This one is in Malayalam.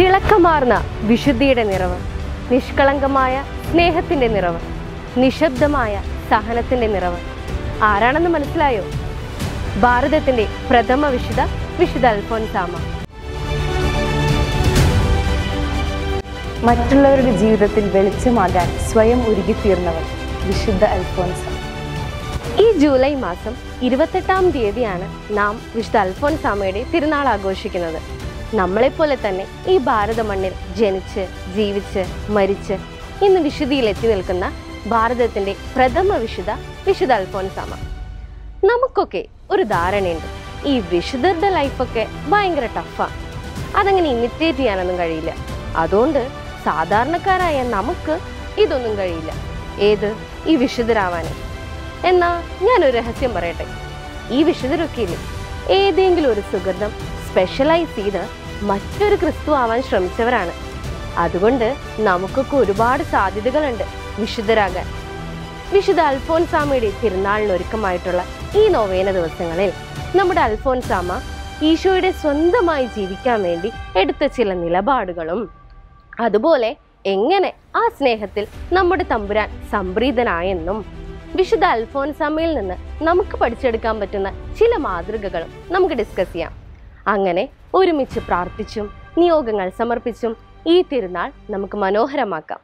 നിറമാർന്ന വിശുദ്ധിയുടെ നിറവ് നിഷ്കളങ്കമായ സ്നേഹത്തിന്റെ നിറവ് നിശബ്ദമായ സഹനത്തിന്റെ നിറവ്. ആരാണെന്ന് മനസ്സിലായോ? ഭാരതത്തിന്റെ പ്രഥമ വിശുദ്ധ വിശുദ്ധ അൽഫോൻസാമ മറ്റുള്ളവരുടെ ജീവിതത്തിൽ വെളിച്ചമാകാൻ സ്വയം ഒരുകിത്തീർന്നവർ വിശുദ്ധ അൽഫോൻസ. ഈ ജൂലൈ മാസം ഇരുപത്തെട്ടാം തീയതിയാണ് നാം വിശുദ്ധ അൽഫോൻസാമയുടെ തിരുനാൾ ആഘോഷിക്കുന്നത്. നമ്മളെപ്പോലെ തന്നെ ഈ ഭാരത മണ്ണിൽ ജനിച്ച് ജീവിച്ച് മരിച്ച് ഇന്ന് വിശുദ്ധിയിൽ എത്തി നിൽക്കുന്ന ഭാരതത്തിന്റെ പ്രഥമ വിശുദ്ധ വിശുദ്ധ അൽഫോൻസാമ നമുക്കൊക്കെ ഒരു ധാരണയുണ്ട്. ഈ വിശുദ്ധരുടെ ലൈഫൊക്കെ ഭയങ്കര ടഫാണ് അതങ്ങനെ ഇമിറ്റേറ്റ് ചെയ്യാനൊന്നും കഴിയില്ല. അതുകൊണ്ട് സാധാരണക്കാരായ നമുക്ക് ഇതൊന്നും കഴിയില്ല. ഏത്? ഈ വിശുദ്ധരാവാനും. എന്നാ ഞാനൊരു രഹസ്യം പറയട്ടെ. ഈ വിശുദ്ധരൊക്കെ ഇല്ലേ ഏതെങ്കിലും ഒരു സുഗന്ധം സ്പെഷ്യലൈസ് ചെയ്ത് മറ്റൊരു ക്രിസ്തു ആവാൻ ശ്രമിച്ചവരാണ്. അതുകൊണ്ട് നമുക്കൊക്കെ ഒരുപാട് സാധ്യതകളുണ്ട് വിശുദ്ധരാകാൻ. വിശുദ്ധ അൽഫോൻസാമയുടെ തിരുനാളിന് ഒരുക്കമായിട്ടുള്ള ഈ നോവേന ദിവസങ്ങളിൽ നമ്മുടെ അൽഫോൻസാമ ഈശോയുടെ സ്വന്തമായി ജീവിക്കാൻ വേണ്ടി എടുത്ത ചില നിലപാടുകളും അതുപോലെ എങ്ങനെ ആ സ്നേഹത്തിൽ നമ്മുടെ തമ്പുരാൻ സംപ്രീതനായെന്നും വിശുദ്ധ അൽഫോൻസാമയിൽ നിന്ന് നമുക്ക് പഠിച്ചെടുക്കാൻ പറ്റുന്ന ചില മാതൃകകളും നമുക്ക് ഡിസ്കസ് ചെയ്യാം. അങ്ങനെ ഒരുമിച്ച് പ്രാർത്ഥിച്ചും നിയോഗങ്ങൾ സമർപ്പിച്ചും ഈ തിരുനാൾ നമുക്ക് മനോഹരമാക്കാം.